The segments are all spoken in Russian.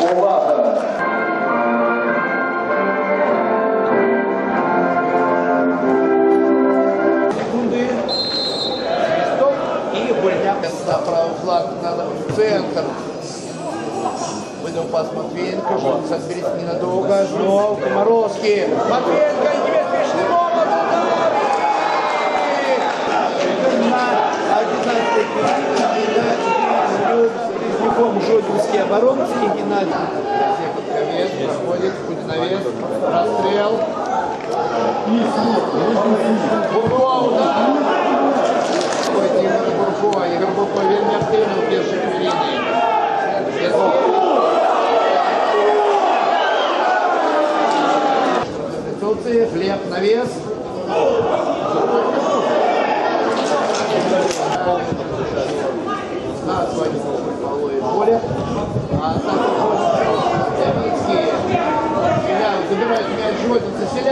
Увага! Секунди. Стоп. І больня. На правый флаг надо в центр. Выдал пас Матвеенко. Шанса перейти ненадолго. Но Комаровский. Матвеенко, и тебе смешно. Жодинский оборонский Геннадий. Навес, проходит, будет навес, расстрел. Бурко, удар! Ой, Игорь Бурко, Игорь Бурко вельми активно в першій хвилині. Турции, хлеб. На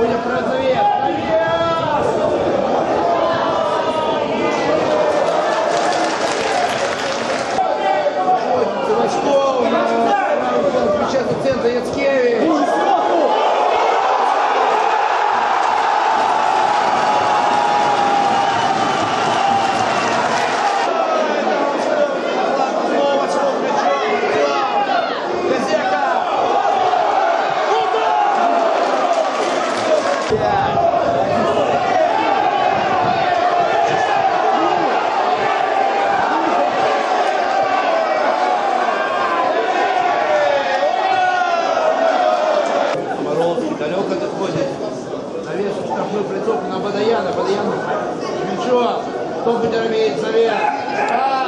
Будем продавец. Далеко доходит. Навес в штрафную прицелку на Бадаяна. Бадаян будет имеет завет?